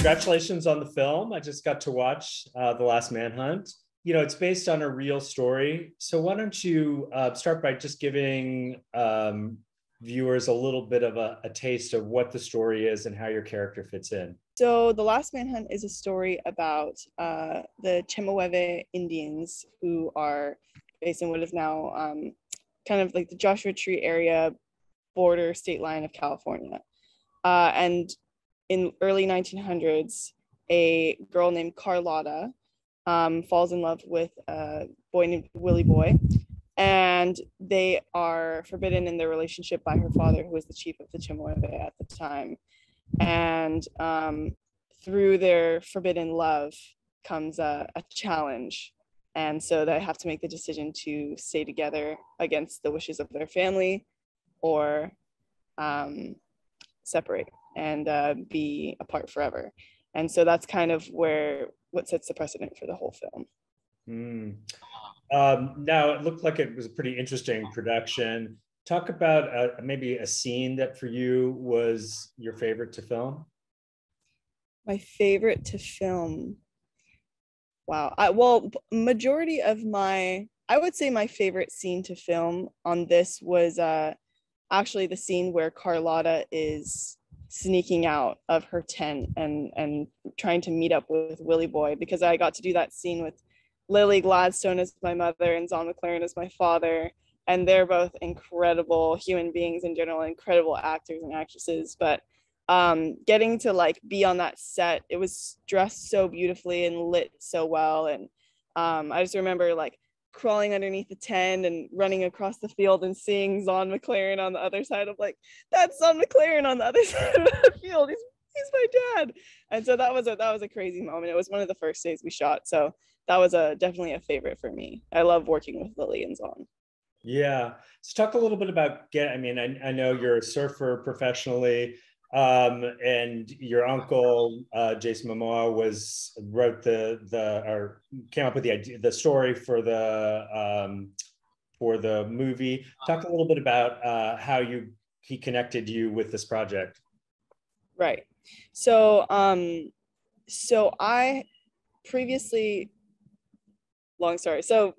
congratulations on the film. I just got to watch uh, The Last Manhunt. You know, it's based on a real story. So why don't you uh, start by just giving um, viewers a little bit of a, a, taste of what the story is and how your character fits in? So, The Last Manhunt is a story about uh, the Chemehuevi Indians who are based in what is now um, kind of like the Joshua Tree area border state line of California. Uh, and in early 1900s, a girl named Carlotta um, falls in love with a boy named Willie Boy, and they are forbidden in their relationship by her father, who was the chief of the Chemehuevi at the time. And um, through their forbidden love comes a, a challenge. And so they have to make the decision to stay together against the wishes of their family or um, separate and uh, be apart forever. And so that's kind of where what sets the precedent for the whole film. Mm. Um, now it looked like it was a pretty interesting production. Talk about uh, maybe a scene that for you was your favorite to film. My favorite to film. Wow. I, well, majority of my, I would say my favorite scene to film on this was uh, actually the scene where Carlotta is sneaking out of her tent and and trying to meet up with Willie Boy because I got to do that scene with Lily Gladstone as my mother and Zahn McClarnon as my father. And they're both incredible human beings in general, incredible actors and actresses. But um, getting to like be on that set, it was dressed so beautifully and lit so well. And um, I just remember like crawling underneath the tent and running across the field and seeing Zahn McClarnon on the other side of like, that's Zahn McClarnon on the other side of the field. He's he's my dad. And so that was a that was a crazy moment. It was one of the first days we shot. So that was a definitely a favorite for me. I love working with Lily and Zahn. Yeah. So talk a little bit about get. I mean, I, I know you're a surfer professionally, um, and your uncle uh, Jason Momoa was wrote the the or came up with the idea the story for the um, for the movie. Talk a little bit about uh, how you he connected you with this project. Right. So um, so I previously long story. So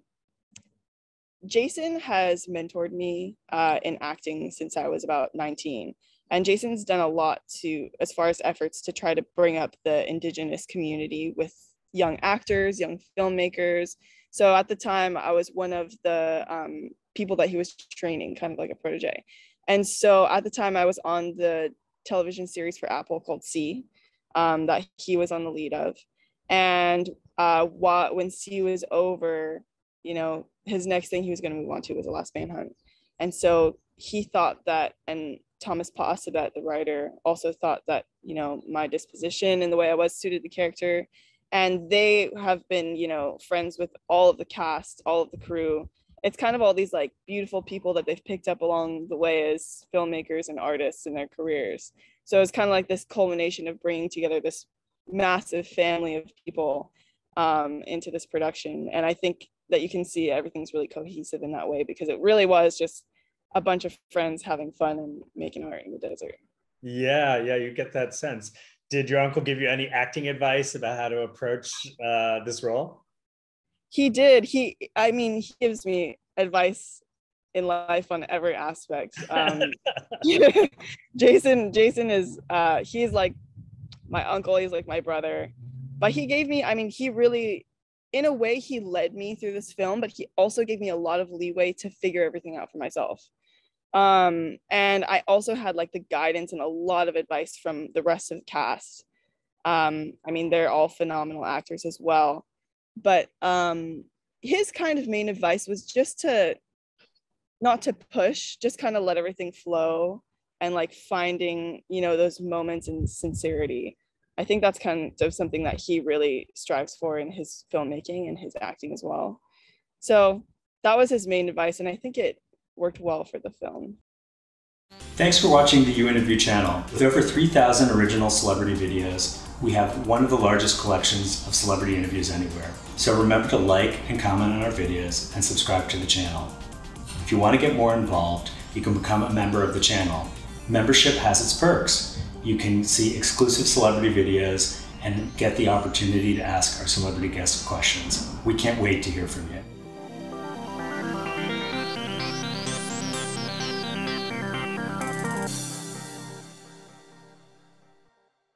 Jason has mentored me uh, in acting since I was about 19. And Jason's done a lot to, as far as efforts to try to bring up the Indigenous community with young actors, young filmmakers. So at the time, I was one of the um, people that he was training, kind of like a protege. And so at the time, I was on the television series for Apple called See, um, that he was on the lead of. And uh, while, when See was over, you know, his next thing he was going to move on to was the last manhunt. And so he thought that, and Thomas Pa'a Sibbett, the writer, also thought that, you know, my disposition and the way I was suited the character. And they have been, you know, friends with all of the cast, all of the crew. It's kind of all these like beautiful people that they've picked up along the way as filmmakers and artists in their careers. So it's kind of like this culmination of bringing together this massive family of people um, into this production. And I think that you can see everything's really cohesive in that way because it really was just a bunch of friends having fun and making art in the desert. Yeah, yeah, you get that sense. Did your uncle give you any acting advice about how to approach uh, this role? He did. He, I mean, he gives me advice in life on every aspect. Um, Jason, Jason is, uh, he's like my uncle. He's like my brother but he gave me i mean he really in a way he led me through this film but he also gave me a lot of leeway to figure everything out for myself um and i also had like the guidance and a lot of advice from the rest of the cast. Um i mean they're all phenomenal actors as well. But um his kind of main advice was just to not to push just kind of let everything flow and like finding you know those moments in sincerity. I think that's kind of something that he really strives for in his filmmaking and his acting as well. So that was his main advice, and I think it worked well for the film. Thanks for watching the uInterview channel. With over 3,000 original celebrity videos, we have one of the largest collections of celebrity interviews anywhere. So remember to like and comment on our videos and subscribe to the channel. If you want to get more involved, you can become a member of the channel. Membership has its perks you can see exclusive celebrity videos and get the opportunity to ask our celebrity guests questions. We can't wait to hear from you.